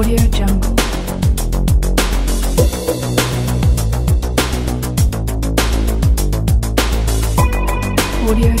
Audio Jungle. Audio.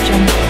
Christian.